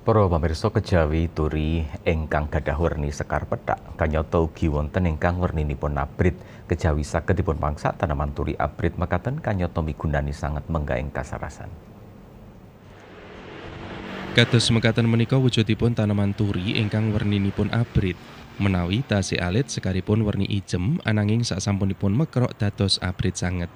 Para pamirsa kejawi turi ingkang gadah werni sekar pethak kanyata ugi wonten ingkang werninipun abrit kejawi saged dipun pangsa tanaman turi abrit mekaten kanyata migunani sanget menggaing kasarasan. Kados mekaten menika wujudipun tanaman turi ingkang werninipun abrit menawi tasih alit sekaripun werni ijem ananging sasampunipun mekrok dados abrit sanget.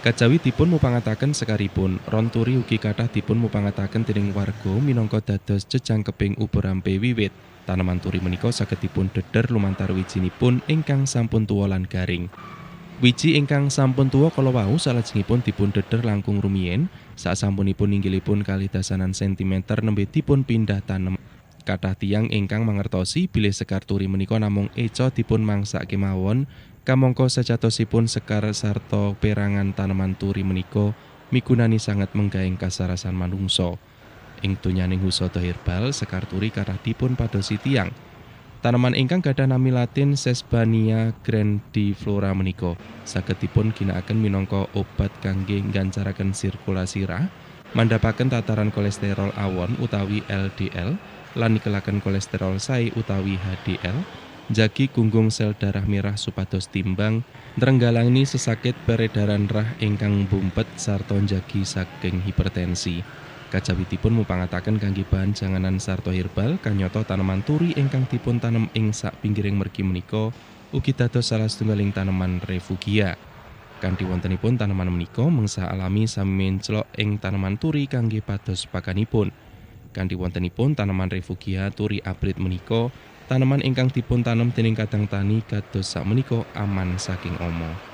Kajawi dipun mupangataken sekaripun, ron turi ugi kathah dipun mupangataken dening warga minangka dados jejangkeping uberampe wiwit. Tanaman turi menika saged dipun deder lumantar wijinipun ingkang sampun tuwa lan garing. Wiji ingkang sampun tuwa kala wau salajengipun dipun deder langkung rumiyin, sasampunipun inggilipun kali dasanan sentimeter nembe dipun pindah tanem. Kathah tiyang ingkang mangertosi bilih sekar turi menika namung eca dipun mangsak kemawon Kamangka sejatosipun sekar sarta perangan tanaman turi menika migunani sangat menggaing kasarasan manungsa. Ing donyaning husada herbal, sekar turi kathah dipun padosi tiyang. Tanaman ingkang gadah nami Latin Sesbania grandiflora menika saged dipun ginakaken minangka obat kangge nggancaraken sirkulasi rah, mandhapaken tataran kolesterol awon utawi LDL, lan nikelaken kolesterol sae utawi HDL, jagi gunggung sel darah merah supados timbang nrenggalangi sesakit peredaran rah ingkang bumpet sarta jagi saking hipertensi. Kajawitipun mupangataken kangge bahan janganan sarta herbal kanyata tanaman turi ingkang dipun tanem ing sak pinggiring mergi menika ugi dados salah setunggaling refugia. Kanthi wontenipun tanaman menika mengsa alami sami menclok ing tanaman turi kangge pados pakanipun. Kanthi wontenipun tanaman refugia turi abrit menika Tanaman ingkang dipun tanem dening kadang tani kados sakmenika aman saking omo.